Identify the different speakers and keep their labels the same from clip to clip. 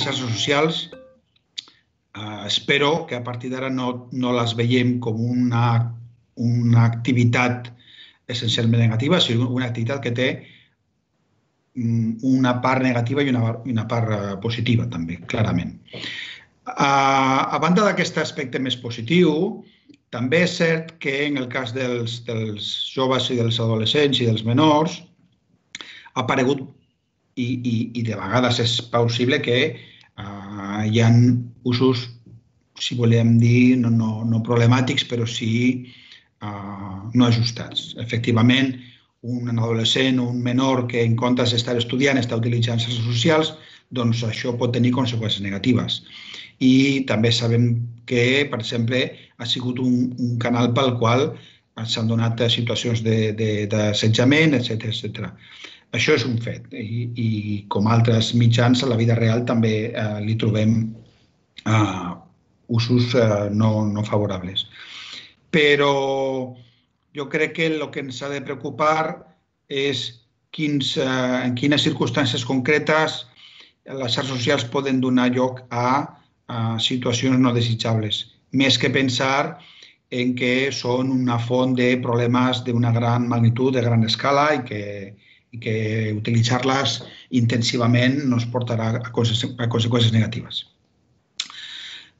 Speaker 1: les xarxes socials eh, espero que a partir d'ara no, no les veiem com una, una activitat essencialment negativa, sinó una activitat que té mm, una part negativa i una, una part eh, positiva, també, clarament. A, a banda d'aquest aspecte més positiu, també és cert que en el cas dels, dels joves i dels adolescents i dels menors ha aparegut i, i, i de vegades és possible que uh, hi ha usos, si volem dir, no, no, no problemàtics, però sí uh, no ajustats. Efectivament, un adolescent o un menor que en comptes d'estar estudiant està utilitzant xarxes socials, doncs això pot tenir conseqüències negatives. I també sabem que, per exemple, ha sigut un, un canal pel qual s'han donat situacions d'assetjament, etc etc. Això és un fet i, i com altres mitjans a la vida real també eh, li trobem eh, usos eh, no, no favorables. Però jo crec que el que ens ha de preocupar és quins, eh, en quines circumstàncies concretes les xarxes socials poden donar lloc a, a situacions no desitjables, més que pensar en que són una font de problemes d'una gran magnitud, de gran escala i que, i que utilitzar-les intensivament no es portarà a, conseqüències negatives.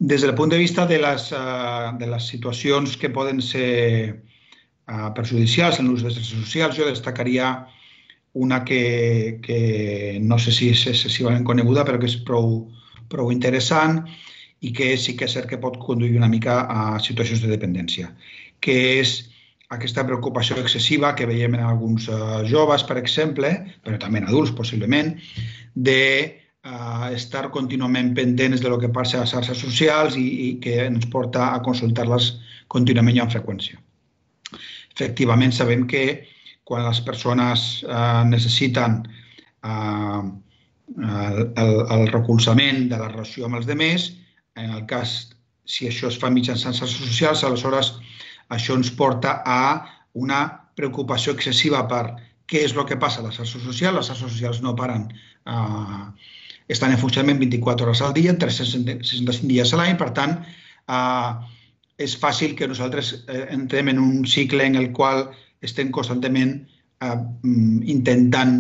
Speaker 1: Des del punt de vista de les, eh, de les situacions que poden ser uh, perjudicials en l'ús de les socials, jo destacaria una que, que no sé si és excessivament coneguda, però que és prou, prou interessant i que sí que és cert que pot conduir una mica a situacions de dependència, que és aquesta preocupació excessiva que veiem en alguns uh, joves, per exemple, però també en adults, possiblement, de uh, estar contínuament pendents de lo que passa a les xarxes socials i, i que ens porta a consultar-les contínuament i amb freqüència. Efectivament, sabem que quan les persones eh, necessiten eh, el, el recolzament de la relació amb els demés, en el cas, si això es fa mitjançant xarxes socials, aleshores això ens porta a una preocupació excessiva per què és el que passa a les xarxes socials. Les xarxes socials no paren, eh, estan en funcionament 24 hores al dia, 365 dies a l'any, per tant, eh, és fàcil que nosaltres eh, entrem en un cicle en el qual estem constantment eh, mm, intentant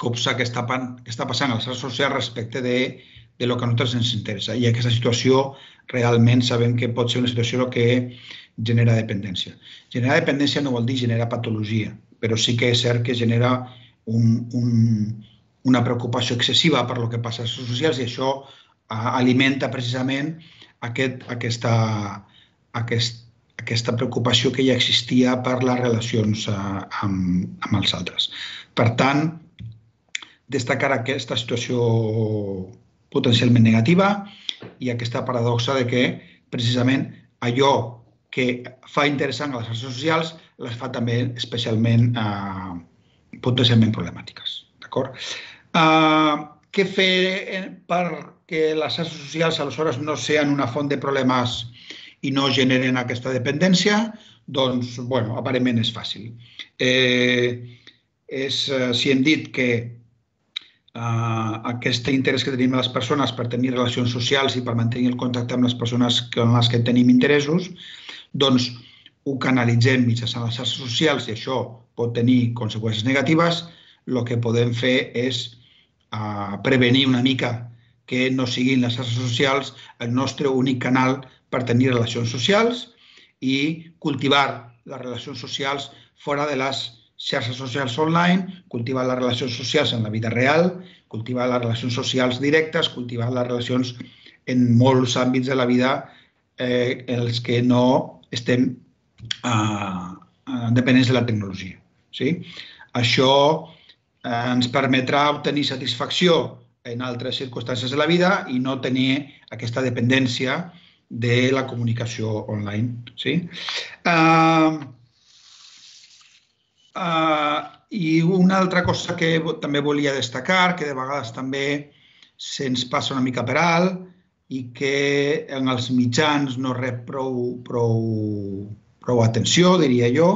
Speaker 1: copsar què està, què està passant a les xarxes socials respecte de, de lo que a nosaltres ens interessa. I aquesta situació realment sabem que pot ser una situació que genera dependència. Generar dependència no vol dir generar patologia, però sí que és cert que genera un, un, una preocupació excessiva per lo que passa a les xarxes socials i això alimenta precisament aquest, aquesta, aquest, aquesta preocupació que ja existia per les relacions eh, amb, amb els altres. Per tant, destacar aquesta situació potencialment negativa i aquesta paradoxa de que precisament allò que fa interessant a les xarxes socials les fa també especialment eh, potencialment problemàtiques. D'acord? Eh, què fer perquè les xarxes socials aleshores no sean una font de problemes i no generen aquesta dependència, doncs, bueno, aparentment és fàcil. Eh, és, eh, si hem dit que eh, aquest interès que tenim les persones per tenir relacions socials i per mantenir el contacte amb les persones amb les que tenim interessos, doncs ho canalitzem mitjançant les xarxes socials i això pot tenir conseqüències negatives, el que podem fer és uh, prevenir una mica que no siguin les xarxes socials el nostre únic canal per tenir relacions socials i cultivar les relacions socials fora de les xarxes socials online, cultivar les relacions socials en la vida real, cultivar les relacions socials directes, cultivar les relacions en molts àmbits de la vida eh, els que no estem eh, dependents de la tecnologia. Sí? Això eh, ens permetrà obtenir satisfacció en altres circumstàncies de la vida i no tenir aquesta dependència de la comunicació online. Sí? Uh, uh, I una altra cosa que també volia destacar, que de vegades també se'ns passa una mica per alt i que en els mitjans no rep prou, prou, prou atenció, diria jo,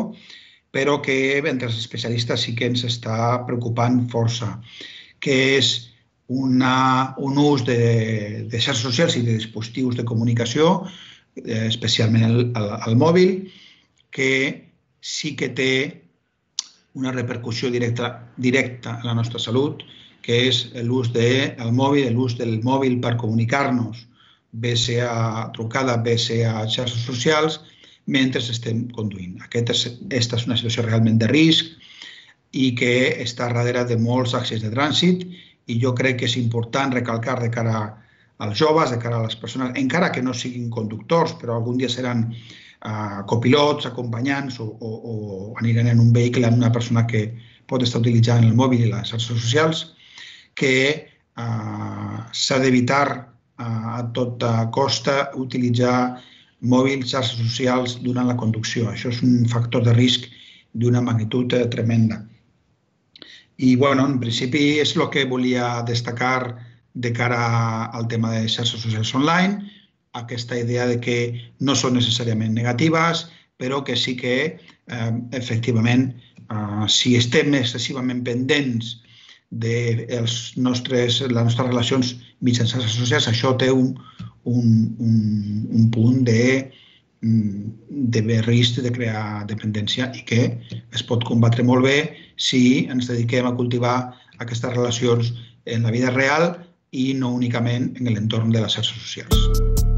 Speaker 1: però que entre els especialistes sí que ens està preocupant força, que és una, un ús de, de xarxes socials i de dispositius de comunicació, eh, especialment el, el, el mòbil, que sí que té una repercussió directa, directa en la nostra salut, que és l'ús del mòbil, l'ús del mòbil per comunicar-nos, bé a trucada, bé a xarxes socials, mentre estem conduint. Aquesta és, aquesta és una situació realment de risc i que està darrere de molts accidents de trànsit i jo crec que és important recalcar de cara als joves, de cara a les persones, encara que no siguin conductors, però algun dia seran uh, copilots, acompanyants o, o, o aniran en un vehicle amb una persona que pot estar utilitzant el mòbil i les xarxes socials, que uh, s'ha d'evitar uh, a tota costa utilitzar mòbils, xarxes socials durant la conducció. Això és un factor de risc d'una magnitud tremenda. I, bueno, en principi és el que volia destacar de cara al tema de xarxes socials online, aquesta idea de que no són necessàriament negatives, però que sí que, eh, efectivament, eh, si estem excessivament pendents de els nostres, les nostres relacions mitjançant xarxes socials, això té un, un, un, un punt de, mm, de risc de crear dependència i que es pot combatre molt bé si ens dediquem a cultivar aquestes relacions en la vida real i no únicament en l'entorn de les xarxes socials.